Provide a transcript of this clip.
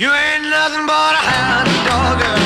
You ain't nothing but a hound dog.